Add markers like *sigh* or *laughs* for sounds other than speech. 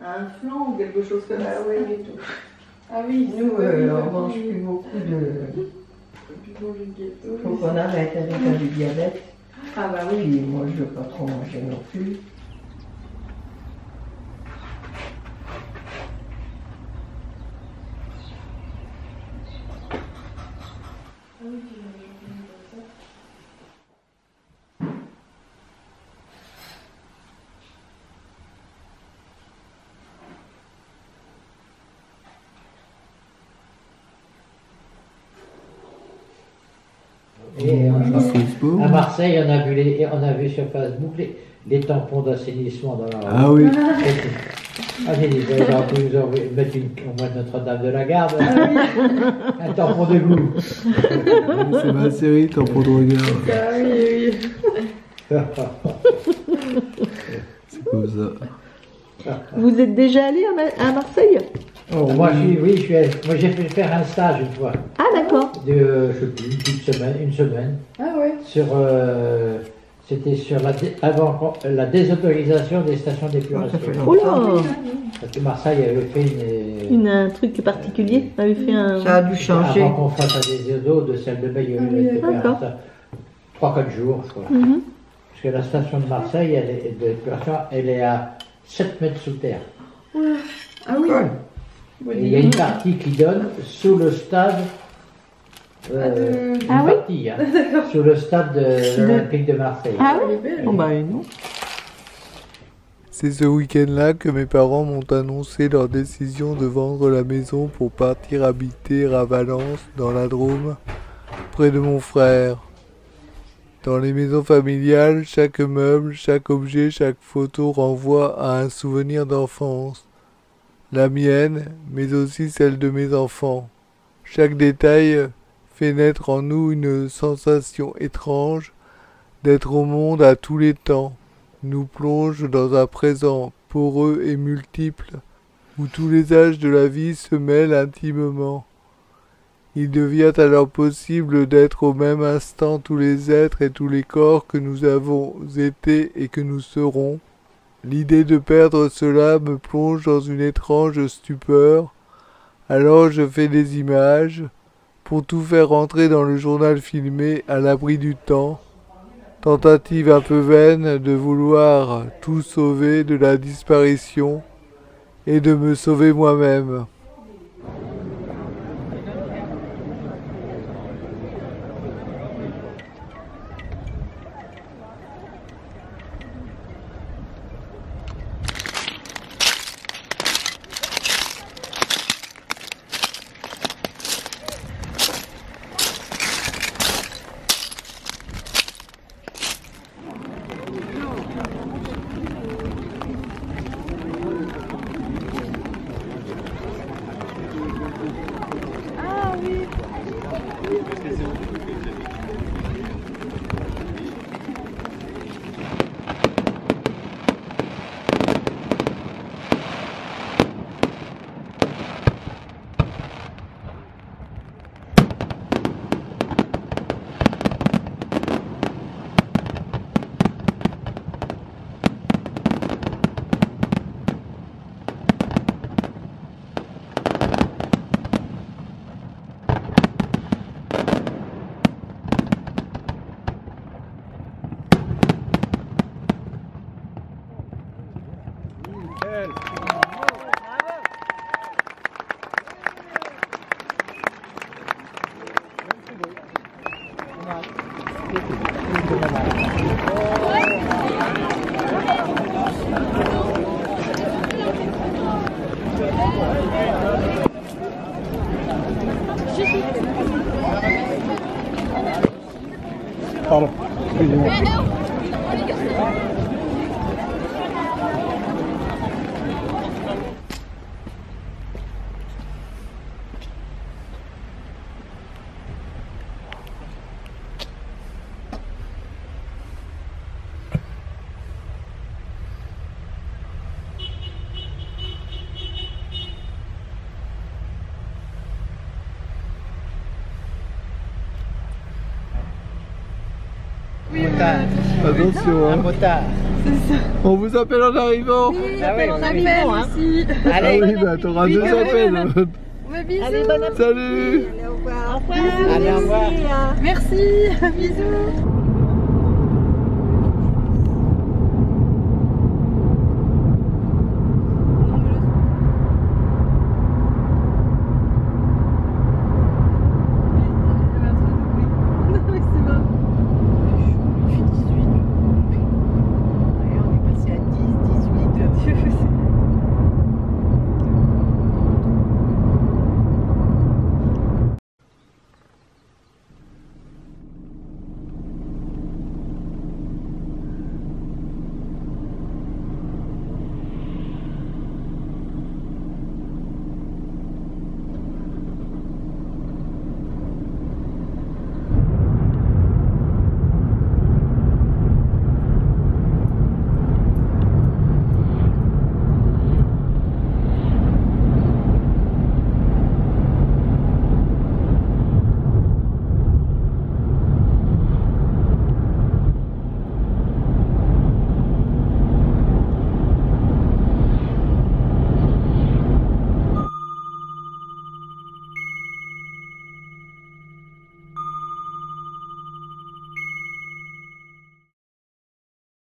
un flan ou quelque chose comme ça. Ah oui, du tout. Ah oui, Nous, euh, on mange du- plus beaucoup de. manger de gâteau. Faut qu'on arrête avec le diabète. Ah bah oui. Puis moi, je veux pas trop manger non plus. Et euh, Facebook. à Marseille, on a vu, les, on a vu sur Facebook les, les tampons d'assainissement dans la Ah oui. Ah, j'ai dit, mettre une, au moins Notre-Dame de la Garde. *laughs* un tampon de glou. C'est ma série, tampon de regard. Ah oui, oui. C'est comme ça. Vous êtes déjà allé à Marseille? Oh, moi, je oui, je suis, moi, j'ai fait faire un stage une fois, Ah d'accord. de, euh, je sais plus, une semaine, une semaine, Ah ouais. sur, euh, c'était sur la, dé- avant, la désautorisation des stations Ah, d'épuration. Oh longtemps. là Parce que Marseille avait fait une, Une, Un truc particulier avait fait un... Ça a dû changer. avant qu'on fasse à des eaux de celle de Bayeux, Ah oui, d'accord. ça 3-4 jours, je crois. Mhm. Parce que la station de Marseille, elle est, d'épuration, elle est à 7 mètres sous terre. Ah oui. Ouais. Et il y a une partie qui donne sous le stade. euh, Ah, de- une Ah oui partie, hein, *laughs* sous le stade de l'Olympique de Marseille. Ah oui belle. Bon bah non. C'est ce week-end-là que mes parents m'ont annoncé leur décision de vendre la maison pour partir habiter à Valence, dans la Drôme, près de mon frère. Dans les maisons familiales, chaque meuble, chaque objet, chaque photo renvoie à un souvenir d'enfance. La mienne, mais aussi celle de mes enfants. Chaque détail fait naître en nous une sensation étrange d'être au monde à tous les temps nous plonge dans un présent poreux et multiple, où tous les âges de la vie se mêlent intimement. Il devient alors possible d'être au même instant tous les êtres et tous les corps que nous avons été et que nous serons. L'idée de perdre cela me plonge dans une étrange stupeur. Alors je fais des images, pour tout faire rentrer dans le journal filmé à l'abri du temps, tentative un peu vaine de vouloir tout sauver de la disparition et de me sauver moi-même. Tamam. Attention, Un hein. motard. On vous appelle en arrivant. Ah ouais, on arrive hein. ah oui, bah t'auras deux appels. Allez, bon appétit. Salut Au revoir. Allez, au revoir. Merci, bisous.